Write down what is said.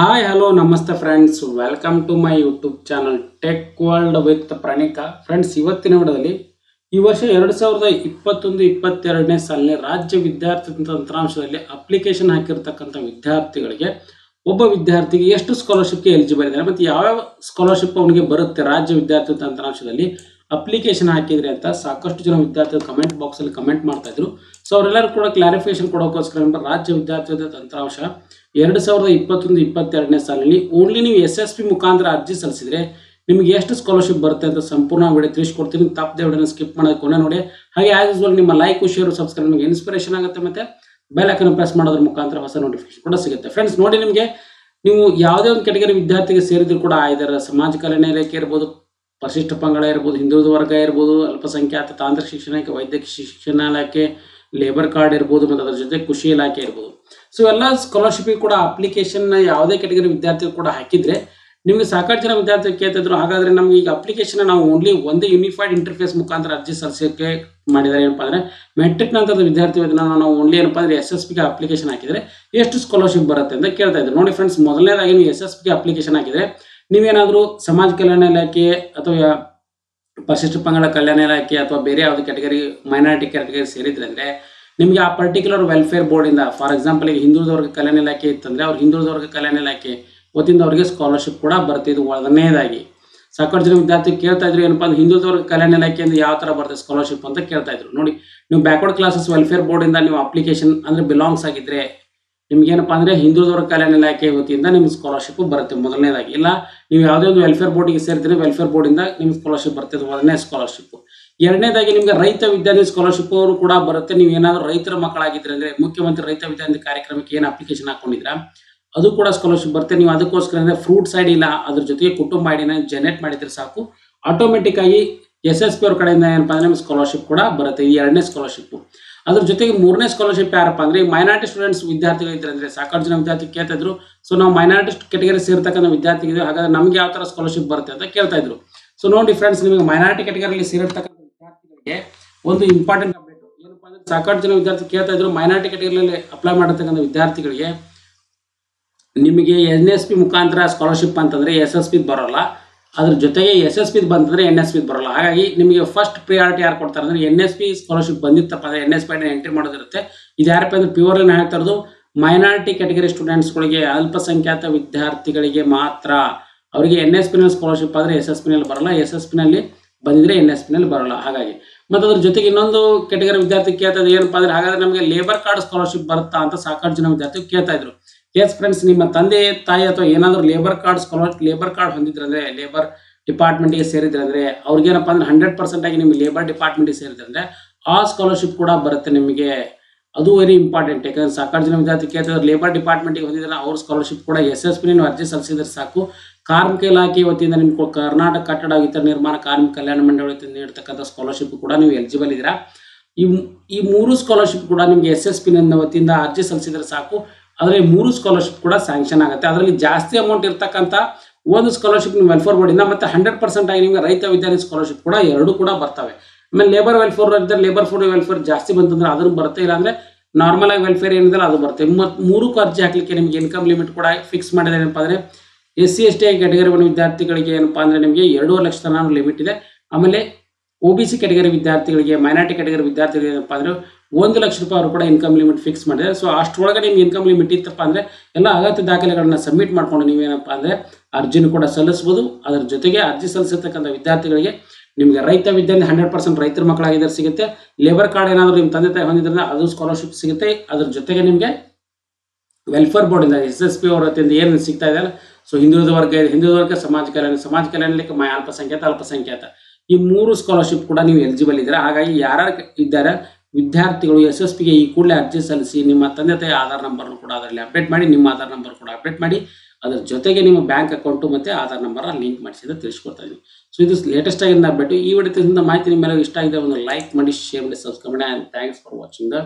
Hi hello ನಮಸ್ತೆ friends welcome to my YouTube channel tech world with Pranika friends ಇವತ್ತಿನ ವಿಡದಲ್ಲಿ ಈ ವರ್ಷ ಎರಡು ಸಾವಿರದ ಇಪ್ಪತ್ತೊಂದು, ಇಪ್ಪತ್ತೆರಡನೇ ಸಾಲಿನ ರಾಜ್ಯ ವಿದ್ಯಾರ್ಥಿ ತಂತ್ರಾಂಶದಲ್ಲಿ ಅಪ್ಲಿಕೇಶನ್ ಹಾಕಿರ್ತಕ್ಕಂಥ ವಿದ್ಯಾರ್ಥಿಗಳಿಗೆ ಒಬ್ಬ ವಿದ್ಯಾರ್ಥಿಗೆ ಎಷ್ಟು ಸ್ಕಾಲರ್ಶಿಪ್ಗೆ ಎಲಿಜಿಬಲ್ ಇದ್ದಾರೆ, ಮತ್ತು ಯಾವ್ಯಾವ ಸ್ಕಾಲರ್ಶಿಪ್ ಅವನಿಗೆ ಬರುತ್ತೆ ರಾಜ್ಯ ವಿದ್ಯಾರ್ಥಿ ತಂತ್ರಾಂಶದಲ್ಲಿ. ಅಪ್ಲಿಕೇಶನ್ ಹಾಕಿದ್ರೆ ಅಂತ ಸಾಕಷ್ಟು ಜನ ವಿದ್ಯಾರ್ಥಿಗಳು ಕಮೆಂಟ್ ಬಾಕ್ಸಲ್ಲಿ ಕಮೆಂಟ್ ಮಾಡ್ತಾ ಇದ್ರು. ಸೊ ಅವರೆಲ್ಲರೂ ಕೂಡ ಕ್ಲಾರಿಫಿಕೇಶನ್ ಕೊಡೋಕ್ಕೋಸ್ಕರ ರಾಜ್ಯ ವಿದ್ಯಾರ್ಥಿ ತಂತ್ರಾಂಶ ಎರಡು ಸಾವಿರದ ಇಪ್ಪತ್ತೊಂದು, ಇಪ್ಪತ್ತೆರಡನೇ ಸಾಲಿನಲ್ಲಿ ಓನ್ಲಿ ನೀವು ಎಸ್ ಎಸ್ ಪಿ ಮುಖಾಂತರ ಅರ್ಜಿ ಸಲ್ಲಿಸಿದ್ರೆ ನಿಮಗೆ ಎಷ್ಟು ಸ್ಕಾಲರ್ಶಿಪ್ ಬರುತ್ತೆ ಅಂತ ಸಂಪೂರ್ಣ ವಿಡಿಯೋ ತಿಳಿಸ್ಕೊಡ್ತೀನಿ. ತಪ್ಪದೆ ವಿಡಿಯೋನ ಸ್ಕಿಪ್ ಮಾಡೋದು ಕೊನೆ ನೋಡಿ. ಹಾಗೆ ಆಸ್ ಯೂಸ್ವಲ್ ನಿಮ್ಮ ಲೈಕ್ ಶೇರ್ ಸಬ್ಸ್ಕ್ರೈಬ್ ನಿಮಗೆ ಇನ್ಸ್ಪಿರೇಷನ್ ಆಗುತ್ತೆ ಮತ್ತೆ ಬೆಲ್ ಐಕನ್ ಪ್ರೆಸ್ ಮಾಡೋದ್ರ ಮುಖಾಂತರ ಹೊಸ ನೋಟಿಫಿಕೇಶನ್ ಕೂಡ ಸಿಗುತ್ತೆ. ಫ್ರೆಂಡ್ಸ್ ನೋಡಿ ನಿಮಗೆ ನೀವು ಯಾವುದೇ ಒಂದು ಕೆಟಗರಿ ವಿದ್ಯಾರ್ಥಿಗೆ ಸೇರಿದ್ರು ಕೂಡ ಇದರ ಸಮಾಜ ಕಲ್ಯಾಣ ಇಲಾಖೆ ಇರ್ಬೋದು ಪರಿಶಿಷ್ಟ ಪಂಗಡ ಇರ್ಬೋದು, ಹಿಂದುಳಿದ ವರ್ಗ ಇರ್ಬೋದು, ಅಲ್ಪಸಂಖ್ಯಾತ ತಾಂತ್ರಿಕ ಶಿಕ್ಷಣ ಇಲಾಖೆ ವೈದ್ಯಕೀಯ ಶಿಕ್ಷಣ ಇಲಾಖೆ ಲೇಬರ್ ಕಾರ್ಡ್ ಇರ್ಬೋದು, ಮತ್ತು ಅದರ ಜೊತೆ ಕೃಷಿ ಇಲಾಖೆ ಇರ್ಬೋದು. ಸೊ ಎಲ್ಲ ಸ್ಕಾಲರ್ಶಿಪ್ ಕೂಡ ಅಪ್ಲಿಕೇಶನ್ ಯಾವುದೇ ಕೆಟಗರಿ ವಿದ್ಯಾರ್ಥಿಗಳು ಕೂಡ ಹಾಕಿದ್ರೆ ನಿಮಗೆ ಸಾಕಷ್ಟು ಜನ ವಿದ್ಯಾರ್ಥಿ ಕೇಳ್ತಿದ್ರು. ಹಾಗಾದ್ರೆ ನಮ್ಗೆ ಈಗ ಅಪ್ಲಿಕೇಶನ್ ನಾವು ಓನ್ಲಿ ಒಂದೇ ಯೂನಿಫೈಡ್ ಇಂಟರ್ಫೇಸ್ ಮುಖಾಂತರ ಅರ್ಜಿ ಸಲ್ಲಿಸೋಕೆ ಮಾಡಿದ್ದಾರೆ ಏನಪ್ಪ ಅಂದ್ರೆ ಮೆಟ್ರಿಕ್ ನಂತರದ ವಿದ್ಯಾರ್ಥಿ ನಾವು ಓನ್ಲಿ ಏನಪ್ಪ ಅಂದ್ರೆ ಎಸ್ ಎಸ್ ಪಿಗೆ ಅಪ್ಲಿಕೇಶನ್ ಹಾಕಿದ್ರೆ ಎಷ್ಟು ಸ್ಕಾಲರ್ಶಿಪ್ ಬರುತ್ತೆ ಅಂತ ಕೇಳ್ತಾ ಇದ್ರು. ನೋಡಿ ಫ್ರೆಂಡ್ಸ್ ಮೊದಲನೇದಾಗಿ ನೀವು ಎಸ್ ಎಸ್ ಪಿಗೆ ಅಪ್ಲಿಕೇಶನ್ ಹಾಕಿದ್ರೆ ನೀವೇನಾದರೂ ಸಮಾಜ ಕಲ್ಯಾಣ ಇಲಾಖೆ ಅಥವಾ ಪರಿಶಿಷ್ಟ ಪಂಗಡ ಕಲ್ಯಾಣ ಇಲಾಖೆ ಅಥವಾ ಬೇರೆ ಯಾವುದೇ ಕ್ಯಾಟಗರಿ ಮೈನಾರಿಟಿ ಕ್ಯಾಟಗರಿ ಸೇರಿದ್ರೆ ಅಂದ್ರೆ ನಿಮಗೆ ಆ ಪರ್ಟಿಕ್ಯುಲರ್ ವೆಲ್ಫೇರ್ ಬೋರ್ಡಿಂದ ಫಾರ್ ಎಕ್ಸಾಂಪಲ್ ಈಗ ಕಲ್ಯಾಣ ಇಲಾಖೆ ಇತ್ತಂದ್ರೆ ಅವ್ರು ಹಿಂದುಳಿದವರ್ಗ ಕಲ್ಯಾಣ ಇಲಾಖೆ ವತಿಯಿಂದ ಅವರಿಗೆ ಸ್ಕಾಲರ್ಶಿಪ್ ಕೂಡ ಬರುತ್ತೆ ಒಳನೇದಾಗಿ ಸಾಕಷ್ಟು ಜನ ವಿದ್ಯಾರ್ಥಿ ಕೇಳ್ತಾ ಇದ್ರು, ಏನಪ್ಪಾ ಅಂದ್ರೆ ಹಿಂದುಳಿದ ಕಲ್ಯಾಣ ಕಲ್ಯಾಣ ಇಲಾಖೆಯಿಂದ ಯಾವ ತರ ಬರುತ್ತೆ ಸ್ಕಾಲರ್ಶಿಪ್ ಅಂತ ಕೇಳ್ತಾ ಇದ್ರು. ನೋಡಿ, ನೀವು ಬ್ಯಾಕ್ವರ್ಡ್ ಕ್ಲಾಸಸ್ ವೆಲ್ಫೇರ್ ಬೋರ್ಡಿಂದ ನೀವು ಅಪ್ಲಿಕೇಶನ್ ಅಂದ್ರೆ ಬಿಲಾಂಗ್ಸ್ ಆಗಿದ್ರೆ ನಿಮ್ಗೆ ಏನಪ್ಪಾ ಅಂದ್ರೆ ಹಿಂದುಳಿದವರ ಕಲ್ಯಾಣ ಇಲಾಖೆ ವತಿಯಿಂದ ನಿಮ್ಗೆ ಸ್ಕಾಲರ್ಶಿಪ್ ಬರುತ್ತೆ ಮೊದಲನೇದಾಗಿ. ಇಲ್ಲ, ನೀವು ಯಾವುದೇ ಒಂದು ವೆಲ್ಫೇರ್ ಬೋರ್ಡಿಗೆ ಸೇರಿದ್ರೆ ವೆಲ್ಫೇರ್ ಬೋರ್ಡಿಂದ ನಿಮ್ಗೆ ಸ್ಕಾಲರ್ಶಿಪ್ ಬರುತ್ತೆ ಮೊದಲನೇ ಸ್ಕಾಲರ್ಶಿಪ್ ಎರಡನೇದಾಗಿ ನಿಮ್ಗೆ ರೈತ ವಿದ್ಯಾರ್ಥಿ ಸ್ಕಾಲರ್ಶಿಪ್ ಅವರು ಕೂಡ ಬರುತ್ತೆ. ನೀವು ಏನಾದ್ರು ರೈತರ ಮಕ್ಕಳಾಗಿದ್ರೆ ಅಂದ್ರೆ ಮುಖ್ಯಮಂತ್ರಿ ರೈತ ವಿದ್ಯಾರ್ಥಿ ಕಾರ್ಯಕ್ರಮಕ್ಕೆ ಏನು ಅಪ್ಲಿಕೇಶನ್ ಹಾಕೊಂಡಿದ್ರ, ಅದು ಕೂಡ ಸ್ಕಾಲರ್ಶಿಪ್ ಬರುತ್ತೆ. ನೀವು ಅದಕ್ಕೋಸ್ಕರ ಅಂದ್ರೆ ಫ್ರೂಟ್ ಸೈಡ್ ಇಲ್ಲ, ಅದ್ರ ಜೊತೆಗೆ ಕುಟುಂಬ ಐಡಿನ ಜನರೇಟ್ ಮಾಡಿದ್ರೆ ಸಾಕು. ಆಟೋಮೆಟಿಕ್ ಆಗಿ ಎಸ್ ಎಸ್ ಪಿ ಅವ್ರ ಕಡೆಯಿಂದ ಏನಪ್ಪಾ ಅಂದ್ರೆ ಸ್ಕಾಲರ್ಶಿಪ್ ಕೂಡ ಬರುತ್ತೆ. ಈ ಎರಡನೇ ಸ್ಕಾಲರ್ಶಿಪ್ ಅದ್ರ ಜೊತೆಗೆ ಮೂರನೇ ಸ್ಕಾಲರ್ಶಿಪ್ ಯಾರಪ್ಪ ಅಂದ್ರೆ ಮೈನಾರಿಟಿ ಸ್ಟೂಡೆಂಟ್ಸ್ ವಿದ್ಯಾರ್ಥಿಗಳು ಇದ್ರೆ ಅಂದ್ರೆ ಸಾಕಷ್ಟು ಜನ ವಿದ್ಯಾರ್ಥಿ ಕೇಳ್ತಾ ಇದ್ರು. ಸೊ ನಾವು ಮೈನಾರಿಟಿ ಕೆಟಗರಿ ಸೇರ್ತಕ್ಕಂಥ ವಿದ್ಯಾರ್ಥಿಗಳು ಹಾಗಾದ್ರೆ ನಮ್ಗೆ ಯಾವ ತರ ಸ್ಕಾಲರ್ಶಿಪ್ ಬರುತ್ತೆ ಅಂತ ಕೇಳ್ತಾ ಇದ್ರು. ಸೊ ನೋಡಿ ಫ್ರೆಂಡ್ಸ್ ನಿಮಗೆ ಮೈನಾರಿಟಿ ಕೆಟಗರಿಯಲ್ಲಿ ಸೇರಿರ್ತಕ್ಕಂಥ ವಿದ್ಯಾರ್ಥಿಗಳಿಗೆ ಒಂದು ಇಂಪಾರ್ಟೆಂಟ್ ಅಪ್ಡೇಟ್ ಏನಪ್ಪಾ ಅಂದ್ರೆ ಸಾಕಷ್ಟು ಜನ ವಿದ್ಯಾರ್ಥಿ ಕೇಳ್ತಾ ಇದ್ರು. ಮೈನಾರಿಟಿ ಕೆಟಗರಿಯಲ್ಲಿ ಅಪ್ಲೈ ಮಾಡತಕ್ಕಂಥ ವಿದ್ಯಾರ್ಥಿಗಳಿಗೆ ನಿಮಗೆ ಎನ್ ಎಸ್ ಪಿ ಮುಖಾಂತರ ಸ್ಕಾಲರ್ಶಿಪ್ ಅಂತಂದ್ರೆ ಎಸ್ ಎಸ್ ಪಿ ಬರೋಲ್ಲ. ಅದ್ರ ಜೊತೆಗೆ ಎಸ್ ಎಸ್ ಪಿ ಬಂತಂದ್ರೆ ಎನ್ ಎಸ್ ಪಿ ಬರೋಲ್ಲ. ಹಾಗಾಗಿ ನಿಮಗೆ ಫಸ್ಟ್ ಪ್ರಿಯಾರಿಟಿ ಯಾರು ಕೊಡ್ತಾರೆ ಅಂದ್ರೆ ಎನ್ ಎಸ್ ಪಿ ಸ್ಕಾಲರ್ಶಿಪ್ ಬಂದಿತ್ತಪ್ಪ ಅಂದ್ರೆ ಎನ್ ಎಸ್ ಪಿ ಎಂಟ್ರಿ ಮಾಡೋದಿರುತ್ತೆ. ಇದು ಯಾರಪ್ಪ ಅಂದ್ರೆ ಪ್ಯೂರ್ಲಿ ನಾನು ಹೇಳ್ತಾ ಇರೋದು ಮೈನಾರಿಟಿ ಕೆಟಗರಿ ಸ್ಟೂಡೆಂಟ್ಸ್ಗಳಿಗೆ ಅಲ್ಪಸಂಖ್ಯಾತ ವಿದ್ಯಾರ್ಥಿಗಳಿಗೆ ಮಾತ್ರ. ಅವರಿಗೆ ಎನ್ ಎಸ್ ಪಿನಲ್ಲಿ ಸ್ಕಾಲರ್ಶಿಪ್ ಆದರೆ ಎಸ್ ಎಸ್ ಪಿನಲ್ಲಿ ಬರೋಲ್ಲ ಎಸ್ ಎಸ್ ಪಿನಲ್ಲಿ ಬಂದಿದ್ರೆ ಎನ್ ಎಸ್ ಪಿನಲ್ಲಿ ಬರೋಲ್ಲ. ಹಾಗಾಗಿ ಮತ್ತು ಅದ್ರ ಜೊತೆಗೆ ಇನ್ನೊಂದು ಕೆಟಗರಿ ವಿದ್ಯಾರ್ಥಿ ಕೇಳ್ತಾ ಏನಪ್ಪಾ ಅಂದ್ರೆ ಹಾಗಾದ್ರೆ ನಮಗೆ ಲೇಬರ್ ಕಾರ್ಡ್ ಸ್ಕಾಲರ್ಶಿಪ್ ಬರುತ್ತಾ ಅಂತ ಸಾಕಷ್ಟು ಜನ ವಿದ್ಯಾರ್ಥಿ ಕೇಳ್ತಾ ಇದ್ರು. ಎಸ್ ಫ್ರೆಂಡ್ಸ್ ನಿಮ್ಮ ತಂದೆ, ತಾಯಿ ಅಥವಾ ಏನಾದರೂ labour card scholar labour card ಹೊಂದಿದ್ರಂದ್ರೆ labour ಡಿಪಾರ್ಟ್ಮೆಂಟ್ಗೆ ಸೇರಿದ್ರೆ ಅಂದ್ರೆ ಅವ್ರಿಗೇನಪ್ಪ ಅಂದ್ರೆ ಹಂಡ್ರೆಡ್ ಪರ್ಸೆಂಟ್ ಆಗಿ ನಿಮಗೆ ಲೇಬರ್ ಡಿಪಾರ್ಟ್ಮೆಂಟ್ಗೆ ಸೇರಿದ್ರೆ ಅಂದ್ರೆ ಆ ಸ್ಕಾಲರ್ಶಿಪ್ ಕೂಡ ಬರುತ್ತೆ ನಿಮಗೆ. ಅದು ವೆರಿ ಇಂಪಾರ್ಟೆಂಟ್ ಯಾಕಂದ್ರೆ ಸಾಕಷ್ಟು ಜನ ವಿದ್ಯಾರ್ಥಿ ಕೇಳ್ತಾರೆ ಲೇಬರ್ ಡಿಪಾರ್ಟ್ಮೆಂಟ್ಗೆ ಹೊಂದಿದ್ರೆ ಅವ್ರ ಸ್ಕಾಲರ್ಶಿಪ್ ಕೂಡ ಎಸ್ ಎಸ್ ಪಿ ನೀವು ಅರ್ಜಿ ಸಲ್ಲಿಸಿದ್ರೆ ಸಾಕು. ಕಾರ್ಮಿಕ ಇಲಾಖೆ ವತಿಯಿಂದ ನಿಮ್ಗೆ ಕರ್ನಾಟಕ ಕಟ್ಟಡ ಇತರ ನಿರ್ಮಾಣ, ಕಾರ್ಮಿಕ ಕಲ್ಯಾಣ ಮಂಡಳಿ ನೀಡ್ತಕ್ಕಂಥ ಸ್ಕಾಲರ್ಶಿಪ್ ಕೂಡ ನೀವು ಎಲಿಜಿಬಲ್ ಇದ್ದೀರಾ. ಈ ಈ ಮೂರು ಸ್ಕಾಲರ್ಶಿಪ್ ಕೂಡ ನಿಮಗೆ ಎಸ್ ಎಸ್ ಪಿ ವತಿಯಿಂದ ಅರ್ಜಿ ಸಲ್ಲಿಸಿದ್ರೆ ಸಾಕು. ಆದರೆ ಮೂರು ಸ್ಕಾಲರ್ಶಿಪ್ ಕೂಡ ಸ್ಯಾಂಕ್ಷನ್ ಆಗುತ್ತೆ. ಅದರಲ್ಲಿ ಜಾಸ್ತಿ ಅಮೌಂಟ್ ಇರ್ತಕ್ಕಂಥ ಒಂದು ಸ್ಕಾಲರ್ಶಿಪ್ ನೀವು ವೆಲ್ಫೇರ್ ಬೋರ್ಡಿಂದ ಮತ್ತೆ ಹಂಡ್ರೆಡ್ ಪರ್ಸೆಂಟ್ ಆಗಿ ನಿಮಗೆ ರೈತ ವಿದ್ಯಾರ್ಥಿ ಸ್ಕಾಲರ್ಶಿಪ್ ಕೂಡ ಎರಡು ಕೂಡ ಬರ್ತವೆ. ಆಮೇಲೆ ಲೇಬರ್ ವೆಲ್ಫೇರ್ ಇದ್ದರೆ ಲೇಬರ್ ಫುಡ್ ವೆಲ್ಫೇರ್ ಜಾಸ್ತಿ ಬಂತಂದ್ರೆ ಅದನ್ನು ಬರುತ್ತೆ ಇಲ್ಲಾಂದ್ರೆ ನಾರ್ಮಲ್ ಆಗಿ ವೆಲ್ಫೇರ್ ಏನಿದ್ರೆ ಅದು ಬರುತ್ತೆ ಮತ್ತು ಮೂರಕ್ಕೂ ಅರ್ಜಿ ಹಾಕ್ಲಿಕ್ಕೆ ನಿಮಗೆ ಇನ್ಕಮ್ ಲಿಮಿಟ್ ಕೂಡ ಫಿಕ್ಸ್ ಮಾಡಿದ್ರೆ ಏನಪ್ಪ ಅಂದರೆ S C S T category ವಿದ್ಯಾರ್ಥಿಗಳಿಗೆ ಏನಪ್ಪ ಅಂದರೆ ನಿಮಗೆ ಎರಡೂವರೆ ಲಕ್ಷ ತನಕ ಲಿಮಿಟ್ ಇದೆ. ಆಮೇಲೆ ಒ ಬಿ ಸಿ ಕ್ಯಾಟಗರಿ ವಿದ್ಯಾರ್ಥಿಗಳಿಗೆ ಮೈನಾರಿಟಿ ಕ್ಯಾಟಗರಿ ವಿದ್ಯಾರ್ಥಿಗಳಿಗೆ ಏನಪ್ಪ ಅಂದ್ರೆ ಒಂದು ಲಕ್ಷ ರೂಪಾಯಿ ಅವರು ಕೂಡ ಇನ್ಕಮ್ ಲಿಮಿಟ್ ಫಿಕ್ಸ್ ಮಾಡಿದೆ ಸೊ ಅಷ್ಟರೊಳಗೆ ನಿಮ್ಗೆ ಇನ್ಕಮ್ ಲಿಮಿಟ್ ಇತ್ತಪ್ಪ ಅಂದ್ರೆ ಎಲ್ಲ ಅಗತ್ಯ ದಾಖಲೆಗಳನ್ನ ಸಬ್ಮಿಟ್ ಮಾಡ್ಕೊಂಡು ನೀವೇನಪ್ಪ ಅಂದ್ರೆ ಅರ್ಜಿನೂ ಕೂಡ ಸಲ್ಲಿಸ್ಬೋದು. ಅದರ ಜೊತೆಗೆ ಅರ್ಜಿ ಸಲ್ಲಿಸಿರ್ತಕ್ಕಂಥ ವಿದ್ಯಾರ್ಥಿಗಳಿಗೆ ನಿಮಗೆ ರೈತ ವಿದ್ಯಾರ್ಥಿ ಹಂಡ್ರೆಡ್ ಪರ್ಸೆಂಟ್ ರೈತರ ಮಕ್ಕಳಾಗಿದ್ದರೆ ಸಿಗುತ್ತೆ. ಲೇಬರ್ ಕಾರ್ಡ್ ಏನಾದರೂ ನಿಮ್ಮ ತಂದೆ ತಾಯಿ ಹೊಂದಿದ್ರೆ ಅದು ಸ್ಕಾಲರ್ಶಿಪ್ ಸಿಗುತ್ತೆ. ಅದ್ರ ಜೊತೆಗೆ ನಿಮಗೆ ವೆಲ್ಫೇರ್ ಬೋರ್ಡಿಂದ ಎಸ್ ಎಸ್ ಪಿ ಅವರ ವತಿಯಿಂದ ಏನು ಸಿಗ್ತಾ ಇದೆ ಸೊ ಹಿಂದುಳಿದ ವರ್ಗ ಹಿಂದುಳಿದ ವರ್ಗ ಸಮಾಜ ಕಲ್ಯಾಣ, ಸಮಾಜ ಕಲ್ಯಾಣಕ್ಕೆ ಮ- ಅಲ್ಪಸಂಖ್ಯಾತ ಅಲ್ಪಸಂಖ್ಯಾತ. ಈ ಮೂರು ಸ್ಕಾಲರ್ಶಿಪ್ ಕೂಡ ನೀವು ಎಲಿಜಿಬಲ್ ಇದ್ದೀರಾ. ಹಾಗಾಗಿ ಯಾರ್ಯಾರು ಇದ್ದಾರೆ, ವಿದ್ಯಾರ್ಥಿಗಳು ಪಿಗೆ ಈ ಕೂಡಲೇ ಅರ್ಜಿ ಸಲ್ಲಿಸಿ ನಿಮ್ಮ ತಂದೆ ತಾಯಿ ಆಧಾರ್ ನಂಬರ್ನು ಕೂಡ ಅದರಲ್ಲಿ ಅಪ್ಡೇಟ್ ಮಾಡಿ, ನಿಮ್ಮ ಆಧಾರ್ ನಂಬರ್ ಕೂಡ ಅಪ್ಡೇಟ್ ಮಾಡಿ, ಅದರ ಜೊತೆಗೆ ನಿಮ್ಮ ಬ್ಯಾಂಕ್ ಅಕೌಂಟು ಮತ್ತು ಆಧಾರ್ ನಂಬರ್ ಲಿಂಕ್ ಮಾಡಿಸಿ ಅಂತ ತಿಳಿಸ್ಕೊಡ್ತಾ ಇದ್ದೀನಿ. ಸೊ ಇದು ಲೇಟೆಸ್ಟ್ ಆಗಿಂದ ಬಿಟ್ಟು ಈ ವಿಡಿಯೋದಿಂದ ಮಾಹಿತಿ ನಿಮ್ಮೆಲ್ಲ ಇಷ್ಟ ಆಗಿದೆ, ಒಂದು ಲೈಕ್ ಮಾಡಿ ಶೇರ್ ಮಾಡಿ ಸಬ್ಸ್ಕ್ರೈಬ್ ಮಾಡಿ and thanks for watching the